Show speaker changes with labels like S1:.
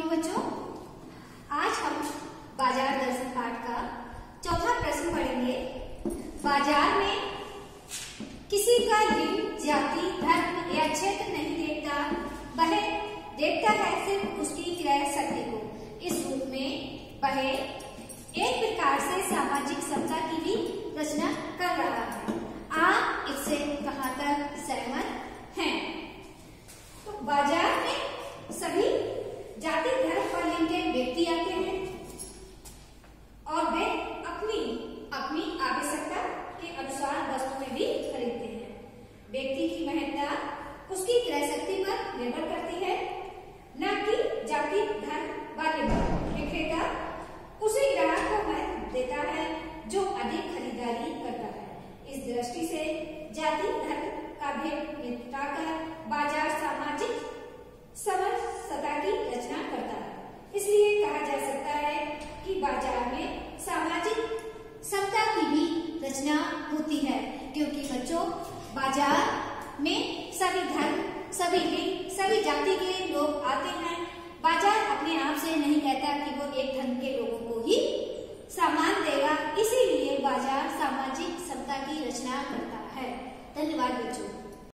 S1: Morning बच्चों, आज हम बाज़ार दर्शन पाठ का चौथा प्रश्न पढ़ेंगे। बाज़ार में किसी का लिंग जाति, धर्म या क्षेत्र नहीं देखता वह देखता है सिर्फ़ उसकी क्रय शक्ति को। इस रूप में वह एक प्रकार से सामाजिक समता की भी रचना कर रहा है। आप इससे कहाँ तक सहमत हैं? तो बाज़ार में सभी जाति धर्म और लिंग के व्यक्ति आते हैं और वे अपनी अपनी आवश्यकता के अनुसार वस्तुएँ भी खरीदते हैं व्यक्ति की महत्ता उसकी क्रय शक्ति पर निर्भर करती है न कि जाति धर्म व लिंग विक्रेता उसी ग्राहक को महत्व देता है जो अधिक खरीदारी करता है इस दृष्टि से जाति धर्म का भेद मिटाकर बाज़ार सामाजिक समरसता की रचना करता है। इसलिए कहा जा सकता है कि बाज़ार में सामाजिक समता की भी रचना होती है, क्योंकि बच्चों, बाज़ार में सभी धर्म, सभी लिंग, सभी जाति के लोग आते हैं